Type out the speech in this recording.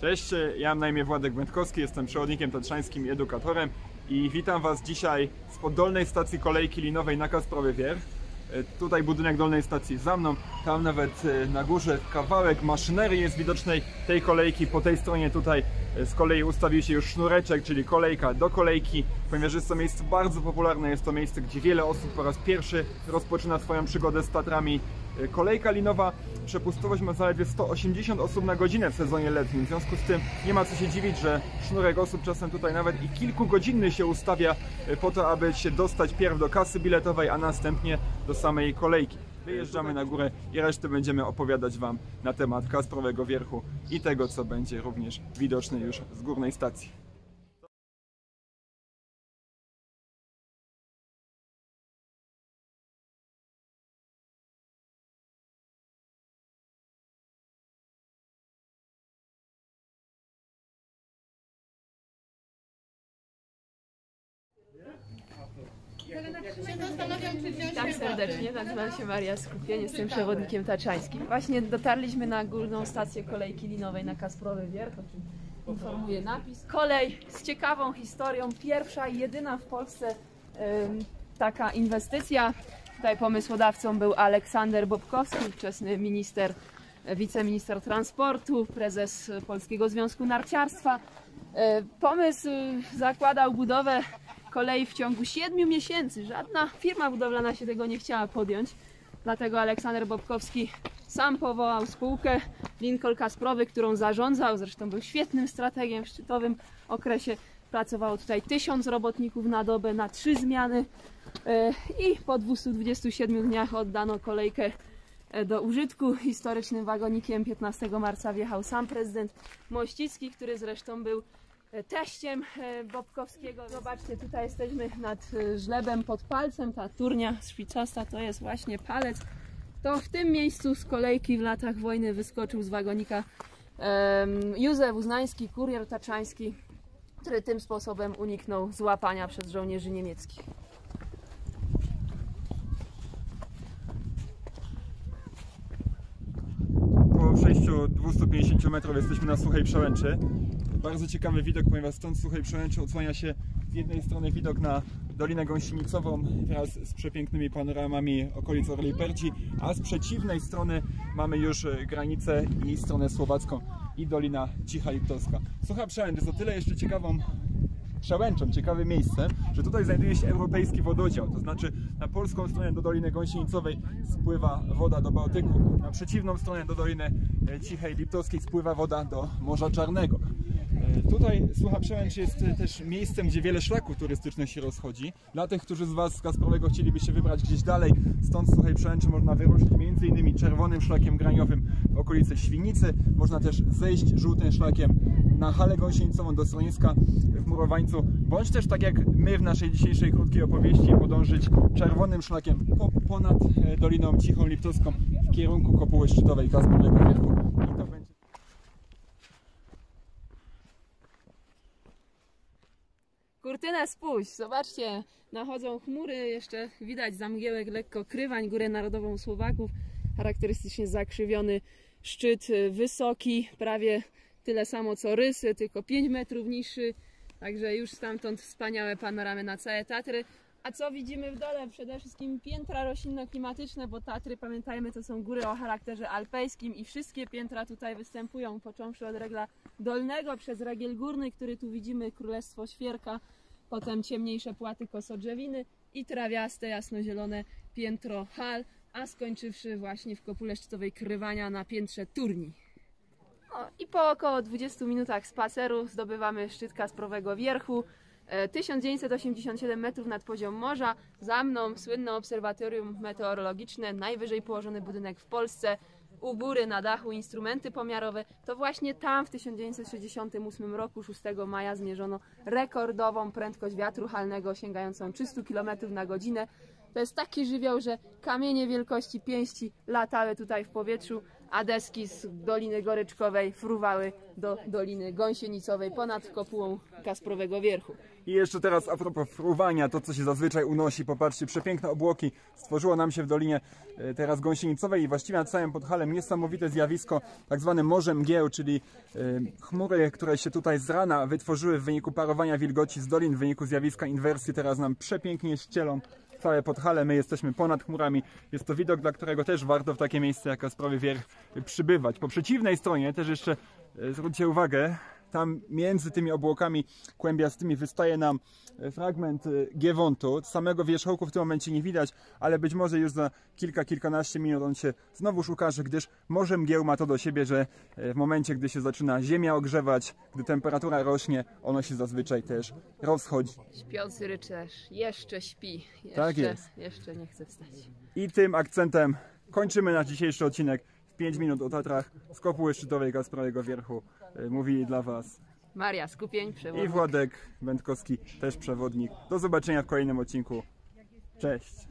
Cześć, ja mam na imię Władek Wędkowski, jestem przewodnikiem tatrzańskim i edukatorem i witam Was dzisiaj z poddolnej stacji kolejki linowej na Kasprowy Wierch. E, Tutaj budynek dolnej stacji za mną, tam nawet e, na górze kawałek maszynerii jest widocznej tej kolejki. Po tej stronie tutaj e, z kolei ustawił się już sznureczek, czyli kolejka do kolejki, ponieważ jest to miejsce bardzo popularne, jest to miejsce, gdzie wiele osób po raz pierwszy rozpoczyna swoją przygodę z Tatrami. E, Kolejka linowa, przepustowość ma zaledwie 180 osób na godzinę w sezonie letnim. W związku z tym nie ma co się dziwić, że sznurek osób czasem tutaj nawet i kilkugodzinny się ustawia e, po to, aby się dostać pierw do kasy biletowej, a następnie do samej kolejki. Wyjeżdżamy na górę i resztę będziemy opowiadać Wam na temat Kasprowego Wierchu i tego, co będzie również widoczne już z górnej stacji. Witam serdecznie, nazywam się Maria Skupień, jestem przewodnikiem taczańskim. Właśnie dotarliśmy na górną stację kolejki linowej na Kasprowy Wierch, o czym informuje napis. Kolej z ciekawą historią, pierwsza i jedyna w Polsce em, taka inwestycja. Tutaj pomysłodawcą był Aleksander Bobkowski, ówczesny minister, wiceminister transportu, prezes Polskiego Związku Narciarstwa. E, Pomysł zakładał budowę kolei w ciągu 7 miesięcy. Żadna firma budowlana się tego nie chciała podjąć. Dlatego Aleksander Bobkowski sam powołał spółkę Lincoln Kasprowy, którą zarządzał. Zresztą był świetnym strategiem w szczytowym okresie. Pracowało tutaj tysiąc robotników na dobę, na trzy zmiany. E, I po 227 dniach oddano kolejkę e, do użytku. Historycznym wagonikiem 15 marca wjechał sam prezydent Mościcki, który zresztą był teściem e, Bobkowskiego. Zobaczcie, tutaj jesteśmy nad e, żlebem pod palcem. Ta turnia szpicasta to jest właśnie palec. To w tym miejscu z kolejki w latach wojny wyskoczył z wagonika Józef Uznański, kurier taczański, który tym sposobem uniknął złapania przez żołnierzy niemieckich. Po przejściu 250 metrów jesteśmy na Suchej Przełęczy. Bardzo ciekawy widok, ponieważ stąd z Suchej Przełęczy odsłania się z jednej strony widok na Dolinę Gąsienicową wraz z przepięknymi panoramami okolic Orlej Perci, a z przeciwnej strony mamy już e, granicę i stronę słowacką i Dolina Cicha Liptowska. Sucha Przełęcz jest o tyle jeszcze ciekawą przełęczą, ciekawym miejscem, że tutaj znajduje się europejski wododział, to znaczy na polską stronę do Doliny Gąsienicowej spływa woda do Bałtyku, na przeciwną stronę do Doliny e, Cichej Liptowskiej spływa woda do Morza Czarnego. Tutaj Słucha Przełęcz jest e, też miejscem, gdzie wiele szlaków turystycznych się rozchodzi. Dla tych, którzy z Was z Kasprowego chcieliby się wybrać gdzieś dalej, stąd z Suchej Przełęczy można wyruszyć m.in. czerwonym szlakiem graniowym w okolice Świnicy. Można też zejść żółtym szlakiem na halę gąsienicową do schroniska w Murowańcu, bądź też tak jak my w naszej dzisiejszej krótkiej opowieści podążyć czerwonym szlakiem po, ponad e, Doliną Cichą Liptowską w kierunku kopuły szczytowej Kasprowego Wierchu. I to będzie Kurtynę spójrz, zobaczcie, nachodzą chmury, jeszcze widać zamgiełek lekko krywań, górę narodową Słowaków, charakterystycznie zakrzywiony szczyt y, wysoki, prawie tyle samo co Rysy, tylko 5 metrów niższy, także już stamtąd wspaniałe panoramy na całe Tatry. A co widzimy w dole? Przede wszystkim piętra roślinno-klimatyczne, bo Tatry, pamiętajmy, to są góry o charakterze alpejskim i wszystkie piętra tutaj występują, począwszy od regla dolnego przez regiel górny, który tu widzimy, Królestwo Świerka, potem ciemniejsze płaty kosodrzewiny i trawiaste, jasnozielone piętro hal, a skończywszy właśnie w kopule szczytowej krywania na piętrze turni. No, I po około 20 minutach spaceru zdobywamy szczyt Kasprowego Wierchu. E, 1987 metrów nad poziom morza. Za mną słynne obserwatorium meteorologiczne, najwyżej położony budynek w Polsce. U góry na dachu instrumenty pomiarowe. To właśnie tam w 1968 roku, 6 maja, zmierzono rekordową prędkość wiatru halnego sięgającą 300 km na godzinę. To jest taki żywioł, że kamienie wielkości pięści latały tutaj w powietrzu, a deski z Doliny Goryczkowej fruwały do Doliny Gąsienicowej ponad kopułą Kasprowego Wierchu. I jeszcze teraz a propos fruwania, to co się zazwyczaj unosi, popatrzcie, przepiękne obłoki stworzyło nam się w Dolinie e, teraz Gąsienicowej i właściwie nad całym Podhalem niesamowite zjawisko, tak zwane morze mgieł, czyli e, chmury, które się tutaj z rana wytworzyły w wyniku parowania wilgoci z dolin, w wyniku zjawiska inwersji, teraz nam przepięknie ścielą całe Podhale, my jesteśmy ponad chmurami. Jest to widok, dla którego też warto w takie miejsce jak Kasprowy Wierch przybywać. Po przeciwnej stronie też jeszcze e, zwróćcie uwagę, tam między tymi obłokami kłębiastymi wystaje nam e, fragment e, Giewontu. Samego wierzchołku w tym momencie nie widać, ale być może już za kilka, kilkanaście minut on się znowuż ukaże, gdyż morze mgieł ma to do siebie, że e, w momencie, gdy się zaczyna ziemia ogrzewać, gdy temperatura rośnie, ono się zazwyczaj też rozchodzi. Śpiący rycerz jeszcze śpi. Jeszcze, Tak jest. Jeszcze nie chce wstać. I tym akcentem kończymy nasz dzisiejszy odcinek 5 minut o Tatrach z kopuły szczytowej Kasprowego Wierchu. E, Mówili dla Was Maria, skupień, przewodnik. i Władek Wędkowski, też przewodnik. Do zobaczenia w kolejnym odcinku. Cześć!